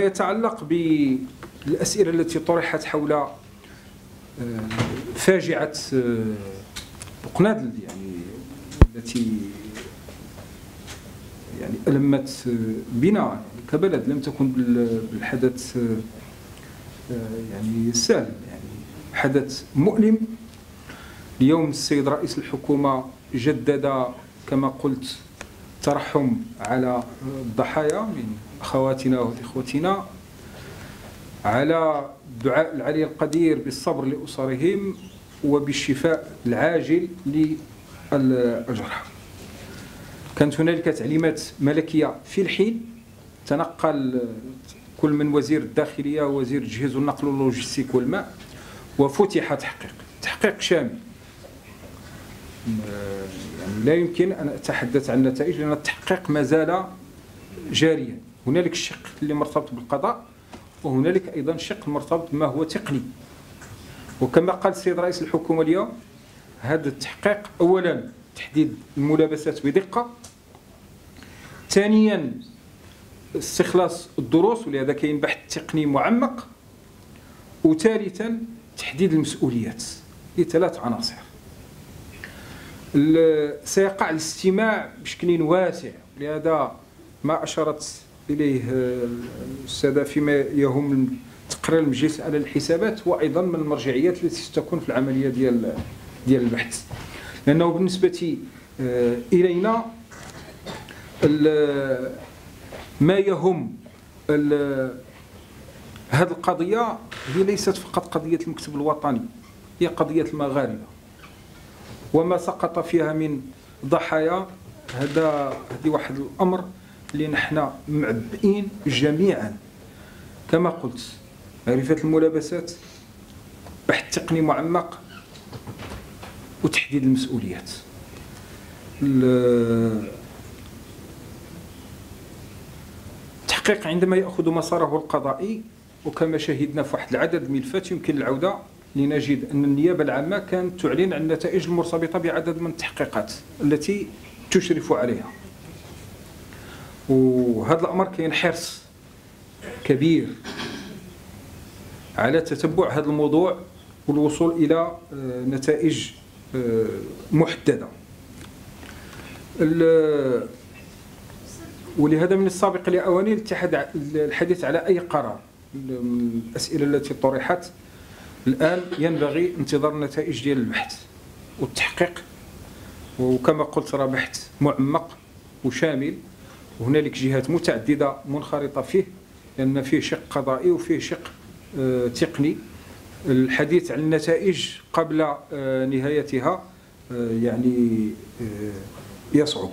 يتعلق بالأسئلة التي طرحت حول آه، فاجعة آه، بقنادل يعني التي يعني ألمت بنا. كبلد لم تكن بالحدث يعني سهل يعني حدث مؤلم. اليوم السيد رئيس الحكومة جدد كما قلت ترحم على الضحايا من أخواتنا وإخوتنا على دعاء العلي القدير بالصبر لأسرهم وبالشفاء العاجل للجرحى كانت هنالك تعليمات ملكية في الحين تنقل كل من وزير الداخلية ووزير التجهيز والنقل واللوجستيك والماء وفتح تحقيق. تحقيق شامل. يعني لا يمكن أن أتحدث عن النتائج لأن التحقيق ما زال جاريا. هنالك الشق اللي مرتبط بالقضاء وهنالك أيضا شق مرتبط بما هو تقني. وكما قال السيد رئيس الحكومة اليوم هذا التحقيق أولا تحديد الملابسات بدقة ثانيا استخلاص الدروس ولهذا كاين بحث تقني معمق وثالثا تحديد المسؤوليات هي ثلاث عناصر. سيقع الاستماع بشكل واسع لهذا ما أشارت إليه السادة فيما يهم تقرير المجلس على الحسابات هو أيضا من المرجعيات التي ستكون في العملية ديال ديال البحث. لأنه بالنسبة إلينا ما يهم هذه القضية هي ليست فقط قضية المكتب الوطني هي قضية المغاربة. وما سقط فيها من ضحايا. هذا هذه واحد الأمر اللي نحن معبئين جميعا. كما قلت معرفة الملابسات بحث تقني معمق وتحديد المسؤوليات. التحقيق عندما يأخذ مساره القضائي وكما شهدنا في واحد العدد الملفات يمكن العودة لنجد أن النيابة العامة كانت تعلن عن النتائج المرتبطة بعدد من التحقيقات التي تشرف عليها. وهذا الأمر كاين حرص كبير على تتبع هذا الموضوع والوصول إلى آه، نتائج آه، محددة. ولهذا من السابق لأواني الاتحاد الحديث على أي قرار؟ الأسئلة التي طرحت الآن ينبغي انتظار النتائج ديال البحث والتحقيق وكما قلت راه بحث معمق وشامل وهنالك جهات متعددة منخرطة فيه لأن فيه شق قضائي وفيه شق آه، تقني. الحديث عن النتائج قبل آه، نهايتها آه، يعني يصعب.